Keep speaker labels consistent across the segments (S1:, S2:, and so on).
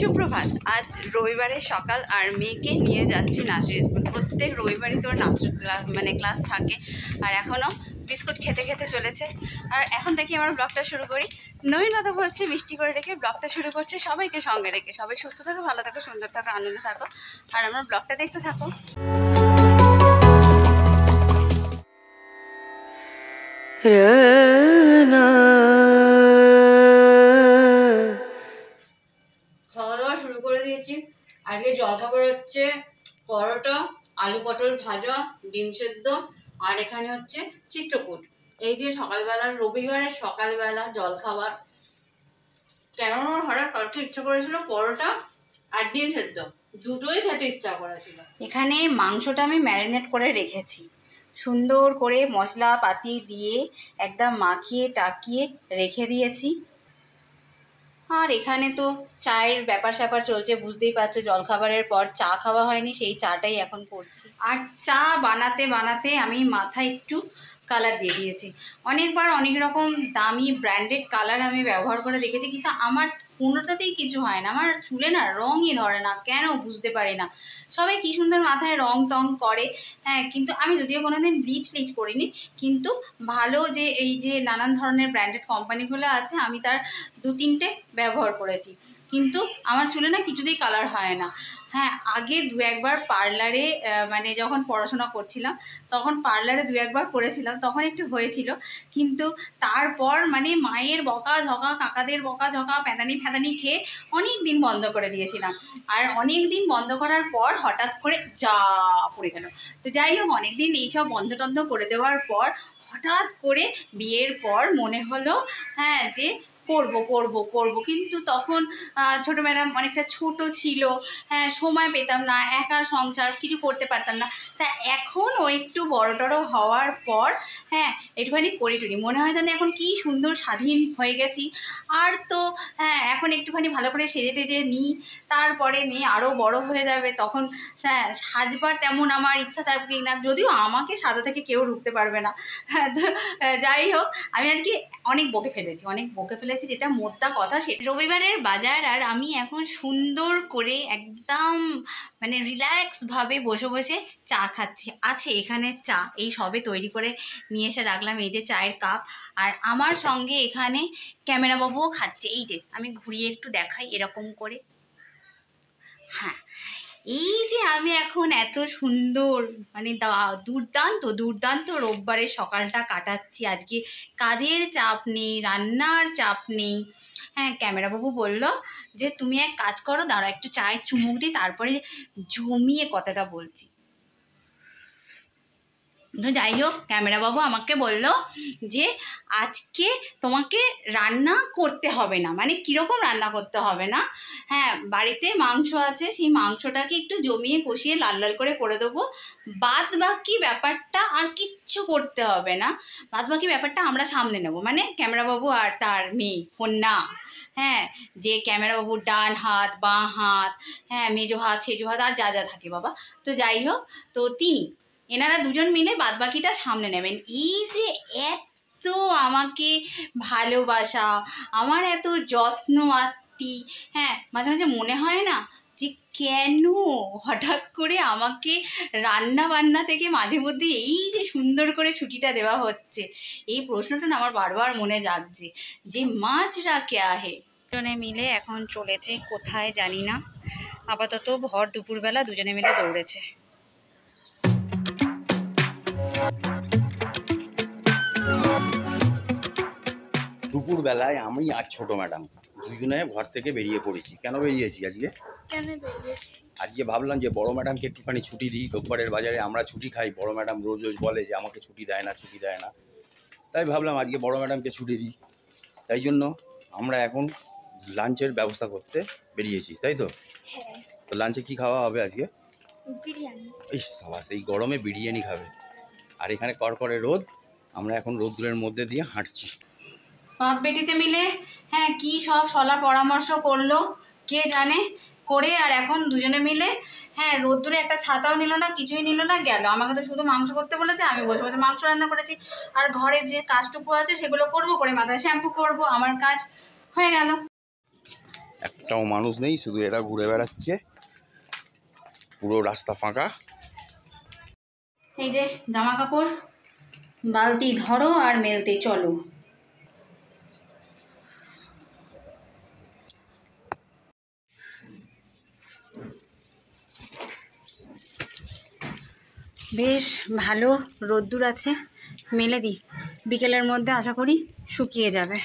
S1: সুপ্রভাত, আজ রবিবারের সকাল আর মেয়েকে নিয়ে যাচ্ছি নাচের স্কুল। প্রত্যেক রবিবারই তোর নাচের মানে ক্লাস থাকে। আর এখনও বিস্কুট খেতে খেতে চলেছে। আর এখন থেকে আমার ব্লগটা শুরু করি। নবীনতা বলছে, মিষ্টি করে রেখে ব্লগটা শুরু করছে। সবাইকে সঙ্গে রেখে। সবাই সুস্থ থাকো, ভালো থাকো, সুন্দর থাকো, আনন্দে থাকো। আর আমার ব্লগটা দেখতে থাকো। খাওয়া জলখাবার হচ্ছে পরোটা, আলু পটল ভাজা, ডিম সেদ্ধ, আর এখানে হচ্ছে চিত্রকূট। এই যে সকালবেলা রবিবারের সকালবেলা জলখাবার। কেন হঠাৎ কালকে ইচ্ছা করেছিল পরোটা আর ডিম সেদ্ধ। দুটোই খেতে ইচ্ছা করেছিল। এখানে মাংসটা আমি ম্যারিনেট করে রেখেছি। সুন্দর করে মশলা পাতি দিয়ে একদম মাখিয়ে, টাকিয়ে রেখে দিয়েছি। আর এখানে তো চায়ের ব্যাপার স্যাপার চলছে, বুঝতেই পারছ, জলখাবারের পর চা খাওয়া হয়নি, সেই চাটাই এখন করছি। আর চা বানাতে বানাতে আমি মাথা একটু কালার দিয়ে দিয়েছি। অনেকবার অনেক রকম দামি ব্র্যান্ডেড কালার আমি ব্যবহার করে দেখেছি, কিন্তু আমার কোনোটাতেই কিছু হয় না। আমার চুলে না রঙই ধরে না, কেন বুঝতে পারি না। সবাই কী সুন্দর মাথায় রং টং করে হ্যাঁ কিন্তু আমি যদিও কোনো দিন ব্লিচ ব্লিচ করিনি, কিন্তু ভালো যে এই যে নানান ধরনের ব্র্যান্ডেড কোম্পানিগুলো আছে, আমি তার দু তিনটে ব্যবহার করেছি। কিন্তু আমার চুলে না কিছুতেই কালার হয় না। হ্যাঁ আগে দু একবার পার্লারে মানে যখন পড়াশোনা করছিলাম, তখন পার্লারে দু একবার করেছিলাম তখন একটু হয়েছিল। কিন্তু তারপর মানে মায়ের বকা ঝকা, কাকাদের বকা ঝকা, প্যাদানি ফ্যাদানি খেয়ে অনেক দিন বন্ধ করে দিয়েছিলাম। আর অনেক দিন বন্ধ করার পর হঠাৎ করে যা পড়ে গেল। তো যাই হোক অনেক দিন এইসব বন্ধ টন্ধ করে দেওয়ার পর হঠাৎ করে বিয়ের পর মনে হলো হ্যাঁ যে করব করব করব। কিন্তু তখন ছোট ম্যাডাম অনেকটা ছোট ছিল। হ্যাঁ সময় পেতাম না, একা সংসার, কিছু করতে পারতাম না। তা এখন ও একটু বড় টড়ো হওয়ার পর হ্যাঁ একটুখানি করি টুরি মনে হয় যেন এখন কি সুন্দর স্বাধীন হয়ে গেছি। আর তো হ্যাঁ এখন একটুখানি ভালো করে সেজে টেজে নিই। তারপরে মেয়ে আরও বড় হয়ে যাবে, তখন হ্যাঁ সাজবার তেমন আমার ইচ্ছা থাকবে না। যদিও আমাকে সাজা থেকে কেউ ঢুকতে পারবে না। হ্যাঁ যাই হোক, আমি আজকে অনেক বকে ফেলেছি, অনেক বকে ফেলেছি। যেটা মোদ্দা কথা সে। রবিবারের বাজার আর আমি এখন সুন্দর করে একদম মানে রিল্যাক্সভাবে বসে বসে চা খাচ্ছি। আছে এখানে চা, এই সবে তৈরি করে নিয়ে এসে রাখলাম এই যে চায়ের কাপ। আর আমার সঙ্গে এখানে ক্যামেরাবাবুও খাচ্ছে। এই যে, আমি ঘুরিয়ে একটু দেখাই এরকম করে। হ্যাঁ এই যে আমি এখন এত সুন্দর মানে দুর্দান্ত দুর্দান্ত রোববারের সকালটা কাটাচ্ছি। আজকে কাজের চাপ নেই, রান্নার চাপ নেই। হ্যাঁ ক্যামেরাবাবু বলল যে, তুমি এক কাজ করো দাঁড়া একটু চায়ের চুমুক দিই, তারপরে জমিয়ে কথাটা বলছি। তো যাই হোক ক্যামেরাবাবু আমাকে বলল যে আজকে তোমাকে রান্না করতে হবে না। মানে কীরকম রান্না করতে হবে না? হ্যাঁ বাড়িতে মাংস আছে, সেই মাংসটাকে একটু জমিয়ে কষিয়ে লাল লাল করে করে দেবো। বাদ বাকি ব্যাপারটা আর কিচ্ছু করতে হবে না। বাদ বাকি ব্যাপারটা আমরা সামনে নেব। মানে ক্যামেরাবাবু আর তার মেয়ে, কন্যা হ্যাঁ যে ক্যামেরাবাবুর ডান হাত, বাঁ হাত হ্যাঁ মেজো হাত, সেজো হাত, আর যা যা থাকে বাবা। তো যাই হোক তো তিনি এনারা দুজন মিলে বাদবাকিটা সামনে নেবেন। এই যে এত আমাকে ভালোবাসা, আমার এত যত্ন আত্মি হ্যাঁ মাঝে মাঝে মনে হয় না যে কেন হঠাৎ করে আমাকে রান্না বান্না থেকে মাঝে মধ্যে এই যে সুন্দর করে ছুটিটা দেওয়া হচ্ছে, এই প্রশ্নটা না আমার বারবার মনে জাগছে যে মাছরা ক্যা হে? দুজনে মিলে এখন চলেছে, কোথায় জানি না। আপাতত ভর দুপুরবেলা দুজনে মিলে দৌড়েছে।
S2: দুপুরবেলায় আমি আর ছোট ম্যাডাম দুজনে ঘর থেকে বেরিয়ে পড়েছি। কেন বেরিয়েছি আজকে? আজকে ভাবলাম যে বড় ম্যাডামকে একটুখানি ছুটি দিই রোববারের বাজারে আমরা ছুটি খাই বড় ম্যাডাম রোজ রোজ বলে যে আমাকে ছুটি দেয় না ছুটি দেয় না। তাই ভাবলাম আজকে বড় ম্যাডামকে ছুটি দিই। তাই জন্য আমরা এখন লাঞ্চের ব্যবস্থা করতে বেরিয়েছি তাই তো?
S3: হ্যাঁ।
S2: তো লাঞ্চে কি খাওয়া হবে আজকে?
S3: বিরিয়ানি।
S2: এই সাবাস এই গরমে বিরিয়ানি খাবে। আর এখানে কড়কড়ে রোদ আমরা এখন রোদ্দুরের মধ্যে দিয়ে হাঁটছি।
S1: বাপ বেটিতে মিলে হ্যাঁ কি সব সলা পরামর্শ করল কে জানে? করে আর এখন দুজনে মিলে হ্যাঁ রোদ্দুরে একটা ছাতাও নিল না কিছুই নিল না গেল। আমাকে তো শুধু মাংস করতে বলেছে আমি বসে বসে মাংস রান্না করেছি। আর ঘরের যে কাজটুকু আছে সেগুলো করব করে মাথায় শ্যাম্পু করব আমার কাজ হয়ে গেল।
S2: একটাও মানুষ নেই শুধু এরা ঘুরে বেড়াচ্ছে। পুরো রাস্তা ফাঁকা।
S1: এই যে জামা কাপড় বালতি ধরো আর মেলতে চলো। বেশ ভালো রোদ্দুর আছে, মেলে দিই বিকেলের মধ্যে আশা করি শুকিয়ে যাবে।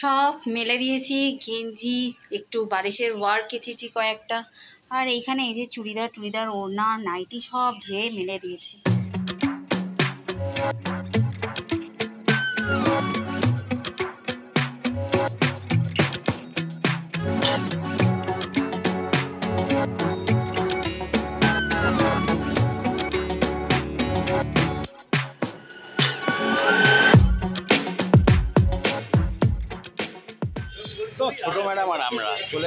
S1: সব মেলে দিয়েছি, গেঞ্জি, একটু বালিশের ওয়ার কেচেছি কয়েকটা। আর এইখানে এই যে চুড়িদার, টুড়িদার, ওড়না, নাইটি সব ধুয়ে মেলে দিয়েছি।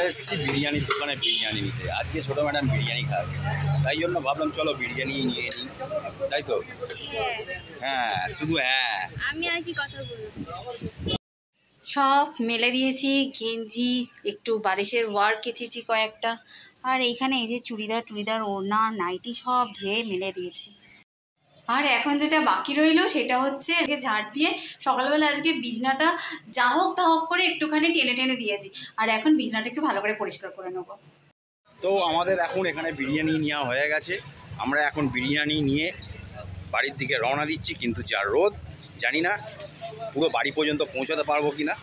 S2: চলে এসেছি বিরিয়ানির দোকানে বিরিয়ানি নিতে। আজকে ছোট ম্যাডাম বিরিয়ানি খাবে। তাই জন্য ভাবলাম চলো বিরিয়ানি নিয়ে নিই। তাই তো? হ্যাঁ শুধু হ্যাঁ।
S3: আমি আর কি কথা বলব?
S1: সব মেলে দিয়েছি গেঞ্জি একটু বালিশের ওয়ার কেচেছি কয়েকটা। আর এইখানে এই যে চুড়িদার টুড়িদার ওড়না নাইটি সব ধুয়ে মেলে দিয়েছি। আর এখন যেটা বাকি রইল সেটা হচ্ছে ঝাড় দিয়ে সকালবেলা আজকে বিছনাটা যা হোক তা হোক করে একটুখানি টেনে টেনে দিয়েছি। আর এখন বিছনাটা একটু ভালো করে পরিষ্কার করে নেব।
S2: তো আমাদের এখন এখানে বিরিয়ানি নেওয়া হয়ে গেছে। আমরা এখন বিরিয়ানি নিয়ে বাড়ির দিকে রওনা দিচ্ছি কিন্তু যা রোদ জানি না পুরো বাড়ি পর্যন্ত পৌঁছাতে পারব কি না।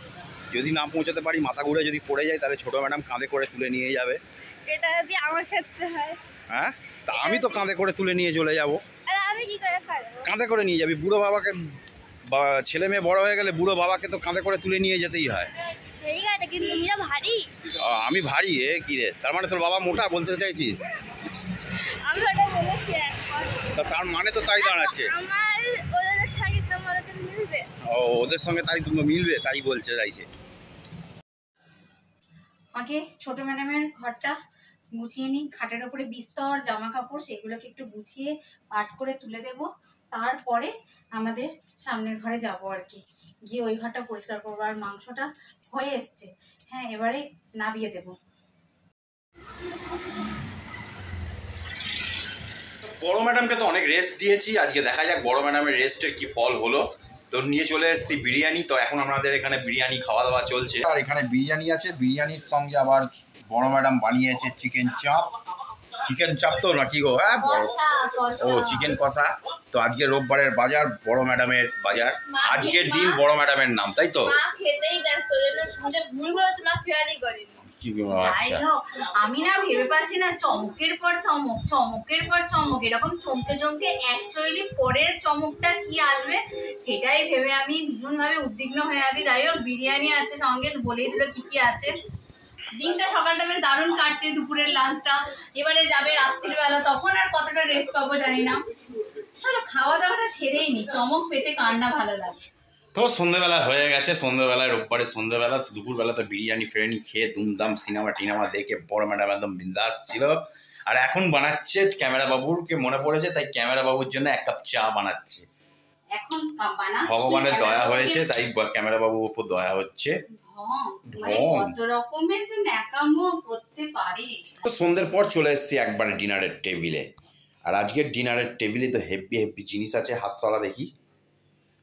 S2: যদি না পৌঁছাতে পারি মাথা ঘুরে যদি পড়ে যায় তাহলে ছোটো ম্যাডাম কাঁধে করে তুলে নিয়ে যাবে।
S3: এটা যদি আমার ক্ষেত্রে হয়।
S2: হ্যাঁ? তা আমি তো কাঁধে করে তুলে নিয়ে চলে যাব। কাঁধে করে নিয়ে যাবি। বুড়ো বাবাকে বা ছেলে মেয়ে বড় হয়ে গেলে বুড়ো বাবাকে তো কাঁধে করে তুলে নিয়ে যেতেই হয়। আমি ভারী এ কি রে? তার মানে তোর বাবা মোটা বলতে চাইছিস?
S3: আমি ওটা বলেছি একবার
S2: তা তার মানে তো তাই দাঁড়াচ্ছে।
S3: ওদের সঙ্গে তোমার ওদের মিলবে।
S2: ও ওদের সঙ্গে তাই তুমি মিলবে তাই বলছে চাইছে
S1: আগে ছোট ম্যাডামের ঘরটা গুছিয়ে নিই খাটের ওপরে বিস্তর জামা কাপড় সেগুলোকে একটু গুছিয়ে পাট করে তুলে দেব। তারপরে আমাদের সামনের ঘরে যাব আর কি। গিয়ে ওই ঘরটা পরিষ্কার করব আর মাংসটা হয়ে এসছে। হ্যাঁ এবারে নাবিয়ে দেবো।
S2: বড় ম্যাডামকে তো অনেক রেস্ট দিয়েছি। আজকে দেখা যাক বড় ম্যাডামের রেস্টের কি ফল হলো। তো নিয়ে চলে এসেছি বিরিয়ানি। তো এখন আমাদের এখানে বিরিয়ানি খাওয়া দাওয়া চলছে। আর এখানে বিরিয়ানি আছে। বিরিয়ানির সঙ্গে আবার বড় ম্যাডাম বানিয়েছে চিকেন চপ। চিকেন চপ তো নাকি গো? হ্যাঁ ও চিকেন কষা। তো আজকে রোববারের বাজার বড় ম্যাডামের বাজার। আজকের দিন বড় ম্যাডামের নাম তাই তো? আচ্ছা।
S1: আমি না ভেবে পাচ্ছি না চমকের পর চমক চমকের পর চমক এরকম চমকে চমকে অ্যাকচুয়ালি পরের চমকটা কি আসবে সেটাই ভেবে আমি ভীষণভাবে উদ্বিগ্ন হয়ে আছি। যাই হোক বিরিয়ানি আছে সঙ্গে বলেই দিল কি কি আছে। দিনটা সকালটা বেশ দারুণ কাটছে দুপুরের লাঞ্চটা এবারে যাবে রাত্রিবেলা তখন আর কতটা রেস্ট পাবো জানি না। চলো খাওয়া দাওয়াটা সেরেই নি চমক পেতে কান্না ভালো লাগে।
S2: তো সন্ধ্যেবেলা হয়ে গেছে সন্ধ্যেবেলায় রোববারে সন্ধ্যেবেলা দুপুরবেলা তো বিরিয়ানি ফেরানি খেয়ে দুমদাম সিনেমা টিনেমা দেখে বড় ম্যাডাম একদম বিন্দাস ছিল। আর এখন বানাচ্ছে ক্যামেরা বাবুরকে মনে পড়েছে তাই ক্যামেরা বাবুর জন্য এক কাপ চা বানাচ্ছে।
S1: এখন
S2: ভগবানের দয়া হয়েছে তাই ক্যামেরা বাবুর উপর দয়া হচ্ছে।
S1: মানে কত রকমের যে ন্যাকামো করতে পারে।
S2: সন্ধ্যের পর চলে এসেছি একবারে ডিনারের টেবিলে। আর আজকের ডিনারের টেবিলে তো হেভি হেভি জিনিস আছে হাত সরা দেখি।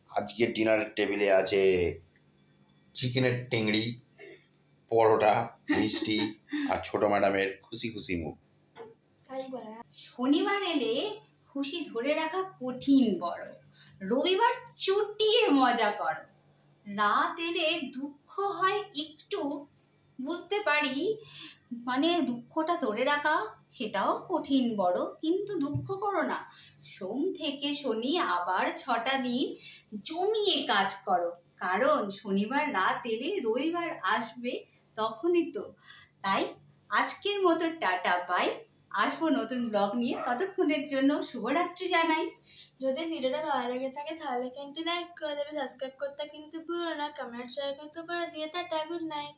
S2: আজকের ডিনারের টেবিলে আছে চিকেনের টেংড়ি পরোটা মিষ্টি আর ছোট ম্যাডামের খুশি খুশি মুখ।
S3: বলে।
S1: শনিবার এলে খুশি ধরে রাখা কঠিন বড়। রবিবার চুটিয়ে মজা করো। রাত এলে দুঃখ হয় একটু, বুঝতে পারি? মানে দুঃখটা ধরে রাখা, সেটাও কঠিন বড়, কিন্তু দুঃখ করো না। সোম থেকে শনি আবার ছটা দিন জমিয়ে কাজ করো। কারণ শনিবার রাত এলে রবিবার আসবে তখনই তো। তাই আজকের মতো টাটা বাই আসব নতুন ব্লগ নিয়ে। ততক্ষণের জন্য শুভরাত্রি জানাই।
S3: যদি ভিডিওটা ভালো লেগে থাকে তাহলে কিন্তু লাইক করে দেবে সাবস্ক্রাইব করতে কিন্তু ভুলো না। কমেন্ট শেয়ার করতে করে দিয়ে টাটা গুড নাইট